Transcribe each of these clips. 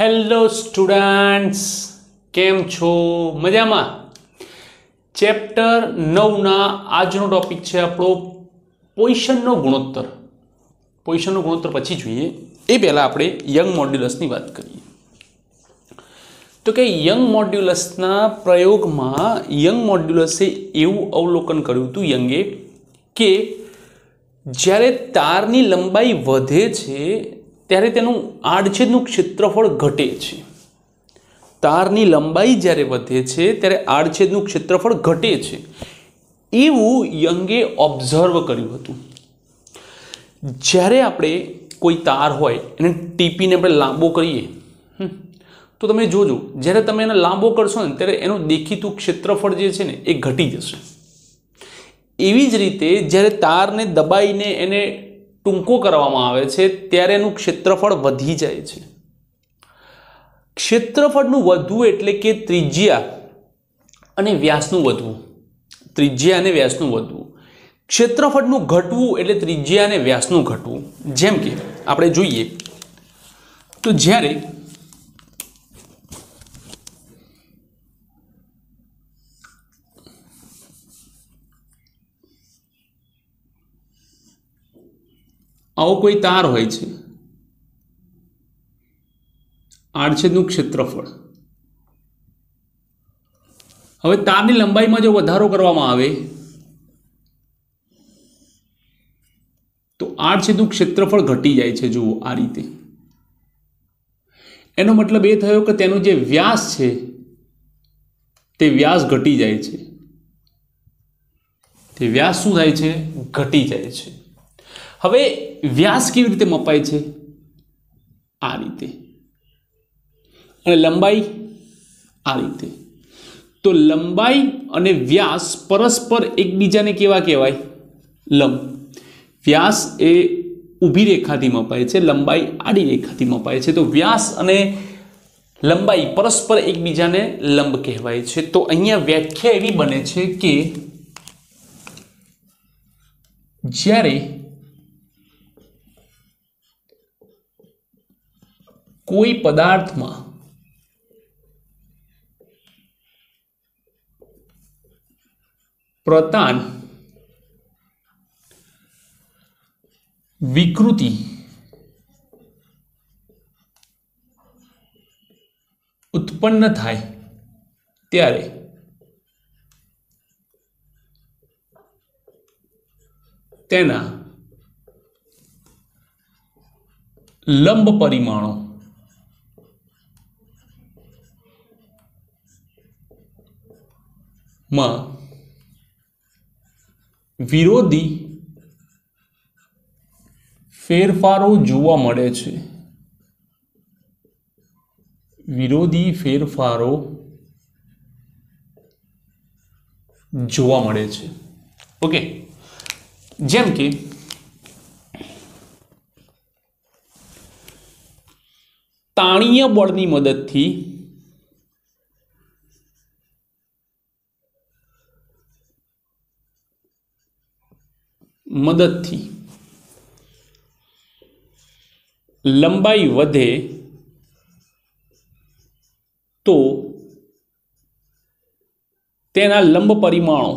Hello students કેમ છો? મજામાં? ચેપ્ટર નવના આજનો ટોપિક છે આપણો પોઈશનનો ગુણોત્તર. પોઈશનનો ગુણોત્તર પછી જોઈએ. એ પહેલાં આપણે યંગ મોડ્યુલસની વાત કરીએ. તો કે યંગ મોડ્યુલસના પ્રયોગમાં યંગ મોડ્યુલસે એવું અવલોકન કર્યું હતું યંગે કે જ્યારે તારની લંબાઈ વધે છે ત્યારે તેનું આડછેદનું ક્ષેત્રફળ ઘટે છે. તારની લંબાઈ જ્યારે વધે છે, ત્યારે આડછેદનું ક્ષેત્રફળ ઘટે છે. એવું યંગે ઓબ્ઝર્વ કર્યું હતું. જ્યારે આપણે કોઈ તાર હોય, એને ટીપીને આપણે લાંબો કરીએ તો તમે જોજો, જ્યારે તમે એને લાંબો કરશો ને, ત્યારે એનું દેખીતું ક્ષેત્રફળ જે છે ને, એ ઘટી જશે. એવી જ રીતે જ્યારે તારને દબાઈને એને ટૂંકો કરવામાં આવે છે ત્યારે એનું ક્ષેત્રફળ વધી જાય છે. ક્ષેત્રફળનું વધવું એટલે કે ત્રિજ્યા અને વ્યાસનું વધવું. ત્રિજ્યા અને વ્યાસનું વધવું. ક્ષેત્રફળનું ઘટવું એટલે ત્રિજ્યા અને વ્યાસનું ઘટવું. જેમ કે, આપણે જોઈએ. તો જ્યારે આવો કોઈ તાર હોય છે. આડછેદનું ક્ષેત્રફળ. હવે તારની લંબાઈમાં જો વધારો કરવામાં આવે, તો આડછેદનું ક્ષેત્રફળ ઘટી જાય છે, જુઓ આ રીતે. એનો મતલબ એ થયો કે તેનો જે વ્યાસ છે, તે વ્યાસ ઘટી જાય છે. તે વ્યાસ શું થાય છે? ઘટી જાય છે. હવે વ્યાસ કેવી રીતે મપાય છે? આ રીતે. અને લંબાઈ? આ રીતે. તો લંબાઈ અને વ્યાસ પરસ્પર એકબીજાને કેવા કહેવાય? લંબ. વ્યાસ એ ઊભી રેખાથી મપાય છે, લંબાઈ આડી રેખાથી મપાય છે. તો વ્યાસ અને લંબાઈ પરસ્પર એકબીજાને લંબ કહેવાય છે. તો અહીંયા વ્યાખ્યા એવી બને છે કે જ્યારે કોઈ પદાર્થમાં પ્રતાન વિકૃતિ ઉત્પન્ન થાય ત્યારે તેના લંબ પરિમાણો માં વિરોધી ફેરફારો જોવા મળે છે. વિરોધી ફેરફારો જોવા મળે છે. ઓકે જેમ કે તાણીય બળની મદદથી મદદથી. લંબાઈ વધે તો તેના લંબ પરિમાણો,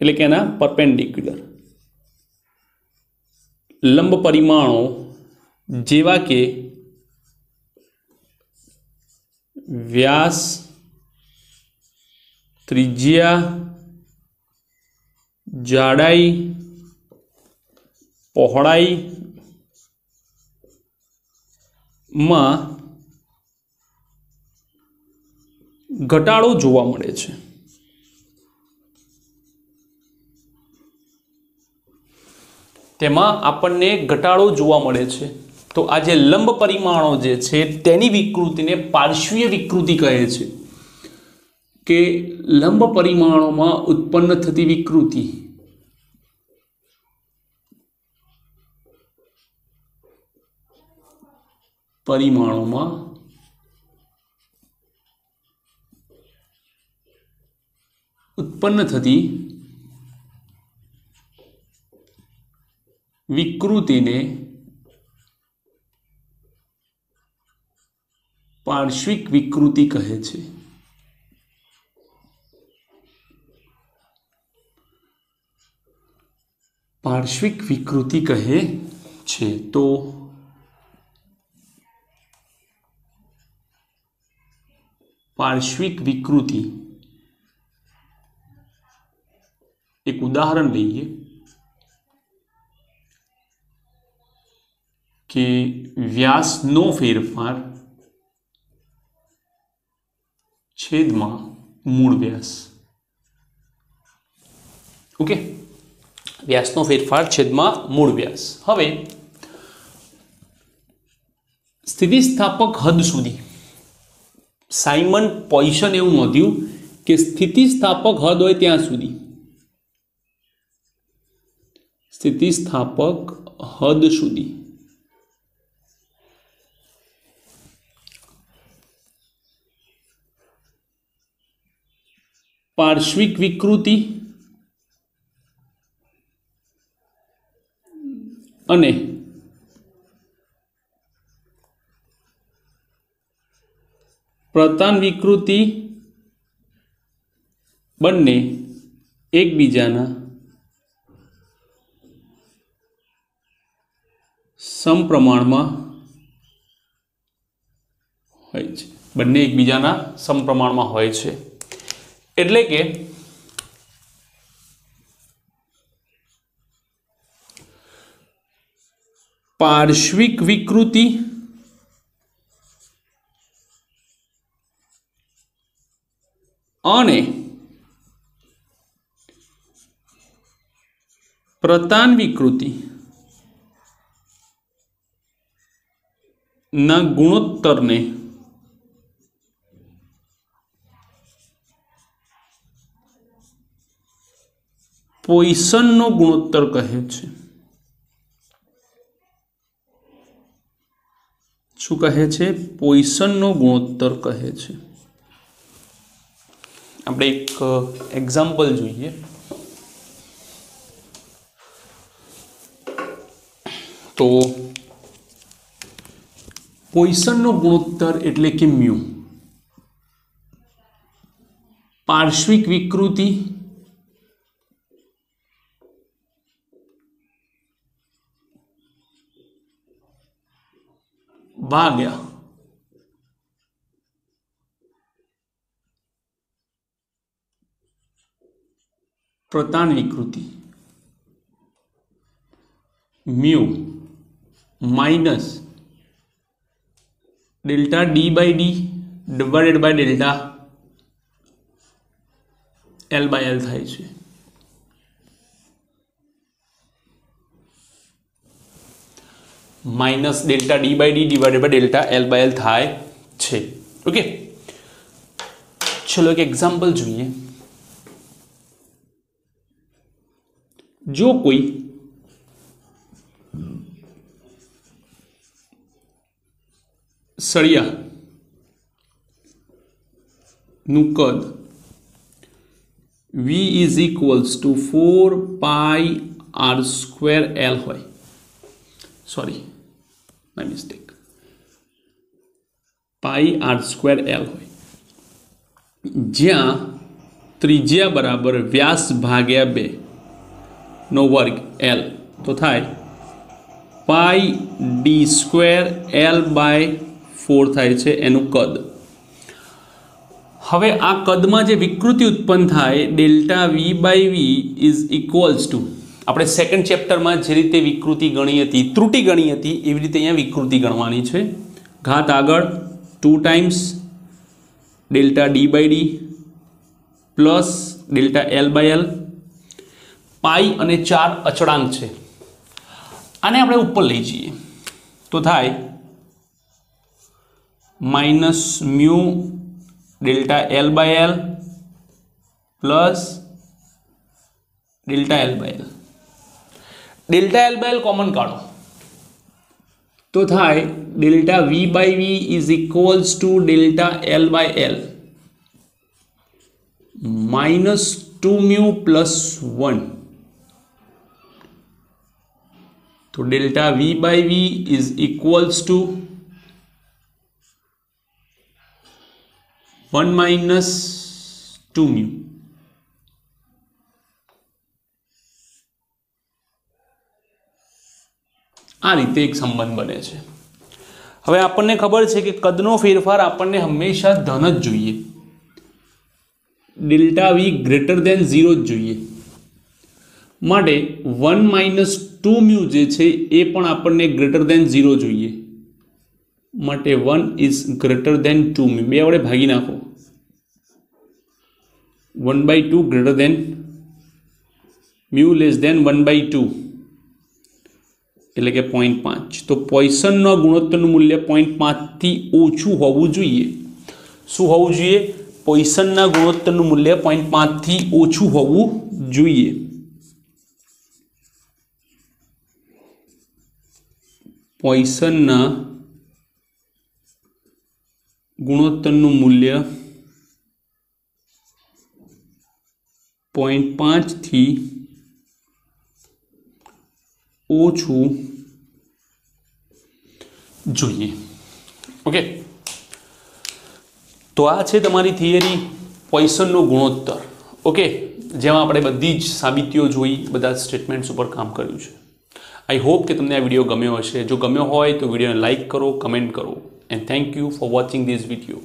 એટલે કે એના પરપેન્ડિક્યુલર. લંબ પરિમાણો જેવા કે વ્યાસ, ત્રિજ્યા, જાડાઈ પહોળાઈ માં ઘટાડો જોવા મળે છે. તેમાં આપણને ઘટાડો જોવા મળે છે. તો આ જે લંબ પરિમાણો જે છે, તેની વિકૃતિને પાર્શ્વીય વિકૃતિ કહે છે. કે લંબ પરિમાણોમાં ઉત્પન્ન થતી વિકૃતિ પરિમાણોમાં ઉત્પન્ન થતી વિકૃતિને પાર્શ્વિક વિકૃતિ કહે છે. પાર્શ્વિક વિકૃતિ કહે છે. તો પાર્શ્વિક વિકૃતિ એક ઉદાહરણ લઈએ કે વ્યાસનો ફેરફાર છેદમાં મૂળ વ્યાસ ઓકે વ્યાસનો ફેરફાર છેદમાં મૂળ વ્યાસ હવે સ્થિતિસ્થાપક હદ સુધી સાયમન પોઈશન એવું નોંધ્યું કે સ્થિતિસ્થાપક હદ હોય ત્યાં સુધી. સ્થિતિસ્થાપક હદ સુધી. પાર્શ્વિક વિકૃતિ અને પ્રતાન વિકૃતિ બંને એકબીજાના સમપ્રમાણમાં હોય છે. બંને એકબીજાના સમપ્રમાણમાં હોય છે. એટલે કે પાર્શ્વિક વિકૃતિ અને પ્રતાન વિકૃતિ ના ગુણોત્તરને પોઈસનનો ગુણોત્તર કહે છે. શું કહે છે? પોઈસનનો ગુણોત્તર કહે છે. આપણે એક એક્ઝામ્પલ જોઈએ. તો પોઈસનનો ગુણોત્તર એટલે કે મ્યુ. પાર્શ્વિક વિકૃતિ. ભાગ્યા. પ્રતાન વિકૃતિ mu minus delta D by D divided by delta L by L થાય છે minus delta D by D divided by delta L by L થાય છે ઓકે ચલો એક એક્ઝામ્પલ જોઈએ જો કોઈ સળિયા નું કદ V is equals to four pi R square L હોય sorry my mistake pi R square L હોય જ્યાં ત્રિજ્યા બરાબર વ્યાસ ભાગ્યા બે નો વર્ગ એલ તો થાય pi D square L by four થાય છે એનું કદ. હવે આ કદમાં જે વિકૃતિ ઉત્પન્ન થાય, delta V by V is equals to આપણે સેકન્ડ ચેપ્ટરમાં જે રીતે વિકૃતિ ગણી હતી, ત્રુટિ ગણી હતી, એવી રીતે અહીંયા વિકૃતિ ગણવાની છે. ઘાત આગળ two times delta D by D plus delta L by L pi અને ચાર અચળાંક છે. આને આપણે ઉપર લઈ જઈએ. તો થાય minus mu delta L by L plus delta L by L. Delta L by L common કાઢો. તો થાય delta V by V is equals to delta L by L. Minus two mu plus one. તો delta V by V is equals to one minus two mu આ રીતે એક સંબંધ બને છે. હવે આપણને ખબર છે કે કદનો ફેરફાર આપણને હંમેશા ધન જ જોઈએ. Delta V greater than zero જ જોઈએ. માટે વન માઇનસ ટુ મ્યુ જે છે એ પણ આપણને ગ્રેટર દેન ઝીરો જોઈએ. માટે one is greater than two mu બે વડે ભાગી નાખો. One by two greater than mu less than one by two એટલે કે પોઈન્ટ પાંચ. તો પોઈસનના ગુણોત્તરનું મૂલ્ય પોઈન્ટ પાંચથી ઓછું હોવું જોઈએ. શું હોવું જોઈએ? પોઈસનના ગુણોત્તરનું મૂલ્ય પોઈન્ટ પાંચથી ઓછું હોવું જોઈએ. પોઈસનના ગુણોત્તરનું મૂલ્ય પોઈન્ટ પાંચથી ઓછું જોઈએ. ઓકે તો આ છે તમારી થિયરી પોઈસનનો ગુણોત્તર. ઓકે જેમાં આપણે બધી જ સાબિતીઓ જોઈ, બધા સ્ટેટમેન્ટ્સ ઉપર કામ કર્યું છે. આઈ હોપ કે તમને આ વીડિયો ગમ્યો હશે. જો ગમ્યો હોય તો વિડીયોને લાઇક કરો કમેન્ટ કરો. And thank you for watching this video